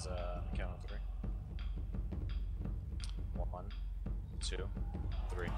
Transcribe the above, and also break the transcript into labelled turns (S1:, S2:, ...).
S1: guys uh, count of three. One, two, three.